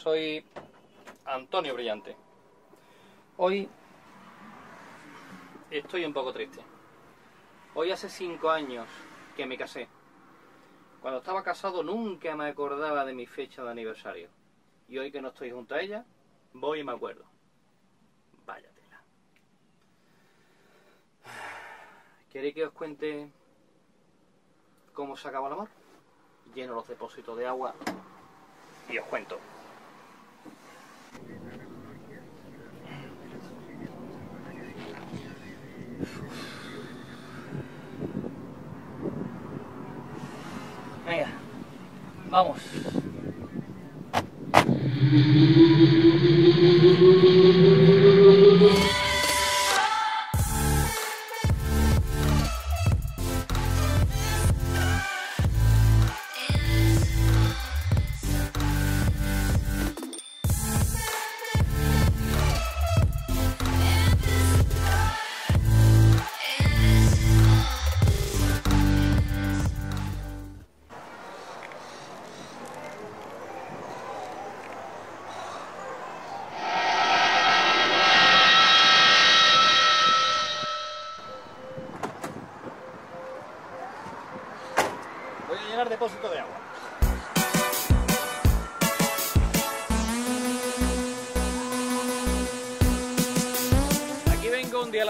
soy Antonio Brillante. Hoy estoy un poco triste. Hoy hace cinco años que me casé. Cuando estaba casado nunca me acordaba de mi fecha de aniversario. Y hoy que no estoy junto a ella, voy y me acuerdo. Vaya tela. ¿Queréis que os cuente cómo se acaba el amor? Lleno los depósitos de agua y os cuento. Venga, vamos.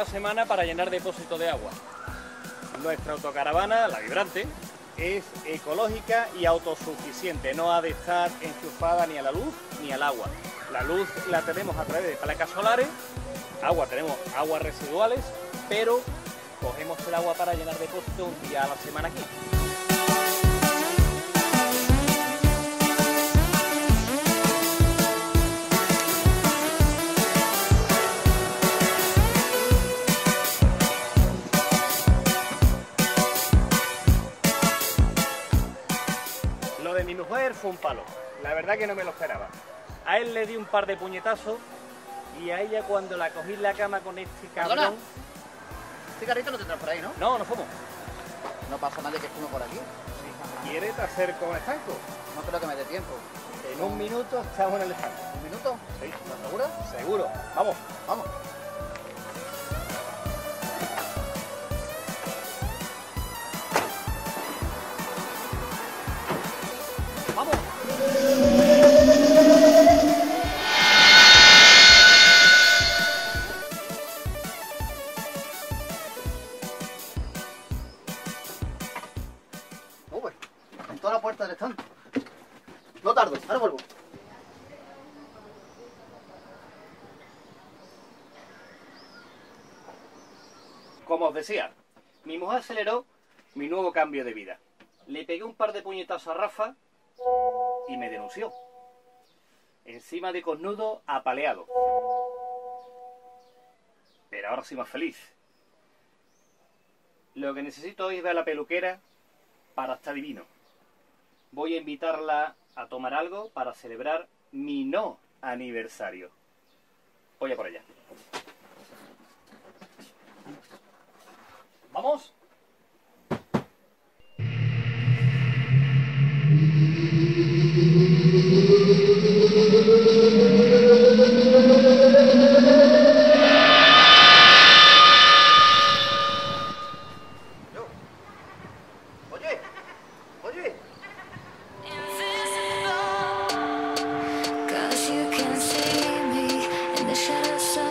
La semana para llenar depósito de agua. Nuestra autocaravana, la vibrante, es ecológica y autosuficiente. No ha de estar enchufada ni a la luz ni al agua. La luz la tenemos a través de placas solares, agua tenemos aguas residuales, pero cogemos el agua para llenar depósito un día a la semana aquí. Lo fue un palo. La verdad que no me lo esperaba. A él le di un par de puñetazos y a ella cuando la cogí en la cama con este cabrón... Perdona. Cigarrito no tendrás por ahí, ¿no? No, no fumo. No pasa nada de que fume por aquí. ¿Quieres hacer como estanco? No creo que me dé tiempo. En un minuto estamos en el estanco. ¿Un minuto? Sí. ¿Estás segura? Seguro. Vamos. Vamos. Vamos. La puerta del stand. No tardo, ahora vuelvo. Como os decía, mi mujer aceleró mi nuevo cambio de vida. Le pegué un par de puñetazos a Rafa y me denunció. Encima de cornudo apaleado. Pero ahora soy más feliz. Lo que necesito es ver a la peluquera para estar divino. Voy a invitarla a tomar algo para celebrar mi no aniversario. Voy a por ella. ¿Vamos? So